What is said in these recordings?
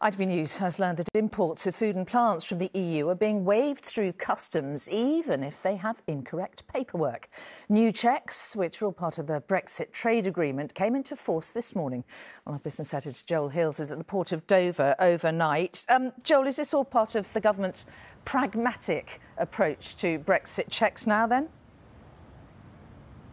ITV News has learned that imports of food and plants from the EU are being waved through customs, even if they have incorrect paperwork. New checks, which are all part of the Brexit trade agreement, came into force this morning. Well, our business editor Joel Hills is at the port of Dover overnight. Um, Joel, is this all part of the government's pragmatic approach to Brexit checks now, then?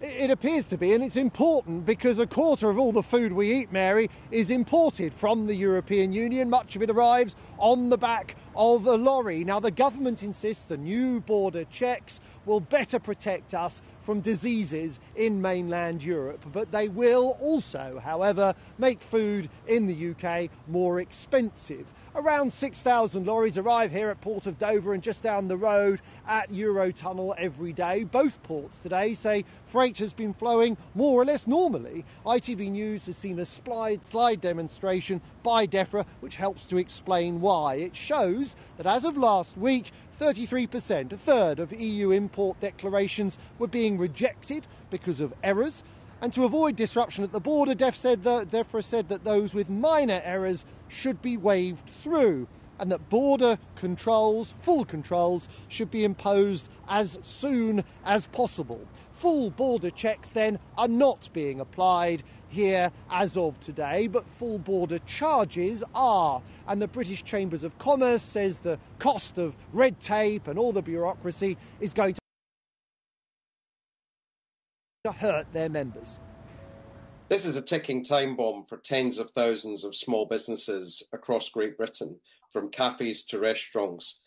It appears to be, and it's important because a quarter of all the food we eat, Mary, is imported from the European Union. Much of it arrives on the back of a lorry. Now, the government insists the new border checks will better protect us from diseases in mainland Europe, but they will also, however, make food in the UK more expensive. Around 6,000 lorries arrive here at Port of Dover and just down the road at Eurotunnel every day. Both ports today say freight has been flowing more or less normally. ITV News has seen a slide, slide demonstration by DEFRA which helps to explain why. It shows that as of last week, 33%, a third of EU import declarations were being rejected because of errors. And to avoid disruption at the border, DEF said that, DEFRA said that those with minor errors should be waved through and that border controls, full controls, should be imposed as soon as possible. Full border checks then are not being applied here as of today, but full border charges are. And the British Chambers of Commerce says the cost of red tape and all the bureaucracy is going to hurt their members. This is a ticking time bomb for tens of thousands of small businesses across Great Britain, from cafes to restaurants.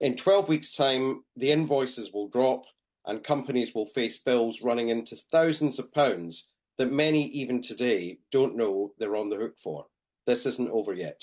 In 12 weeks' time, the invoices will drop and companies will face bills running into thousands of pounds that many, even today, don't know they're on the hook for. This isn't over yet.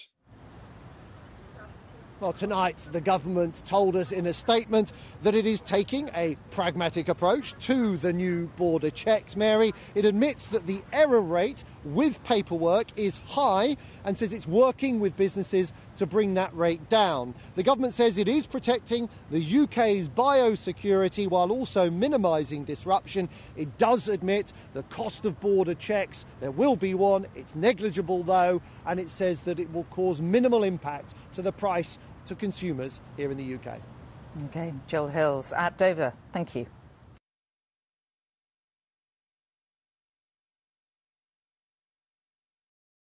Well, tonight the government told us in a statement that it is taking a pragmatic approach to the new border checks. Mary, it admits that the error rate with paperwork is high and says it's working with businesses to bring that rate down. The government says it is protecting the UK's biosecurity while also minimising disruption. It does admit the cost of border checks, there will be one, it's negligible though, and it says that it will cause minimal impact to the price to consumers here in the UK. Okay, Joel Hills at Dover. Thank you.